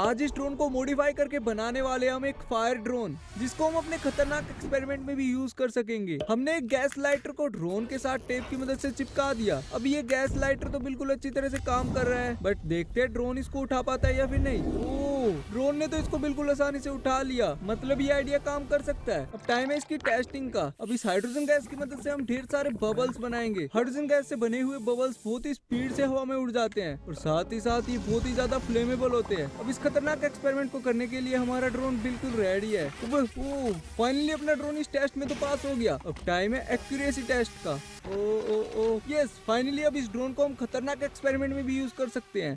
आज इस ड्रोन को मॉडिफाई करके बनाने वाले हम एक फायर ड्रोन जिसको हम अपने खतरनाक एक्सपेरिमेंट में भी यूज़ कर सकेंगे। हमने एक गैस लाइटर को ड्रोन के साथ टेप की मदद से चिपका दिया। अब ये गैस लाइटर तो बिल्कुल अच्छी तरह से काम कर रहा है बट देखते हैं ड्रोन इसको उठा पाता है या फिर नहीं। ड्रोन ने तो इसको बिल्कुल आसानी से उठा लिया। मतलब ये आइडिया काम कर सकता है। अब टाइम है इसकी टेस्टिंग का। अब इस हाइड्रोजन गैस की मदद से हम ढेर सारे बबल्स बनाएँगे। हाइड्रोजन गैस से बने हुए बबल्स बहुत ही स्पीड से हवा में उड़ जाते हैं। और साथ ही साथ ये बहुत ही ज़्यादा फ्लेमेबल होते हैं। अब इस खतरनाक एक्सपेरिमेंट को करने के लिए हमारा ड्रोन बिल्कुल रेडी है। फाइनली अपना ड्रोन इस टेस्ट में तो पास हो गया। अब टाइम है एक्यूरेसी टेस्ट का। ओ ओ ओ यस फाइनली अब इस ड्रोन को हम खतरनाक एक्सपेरिमेंट में भी यूज़ कर सकते हैं।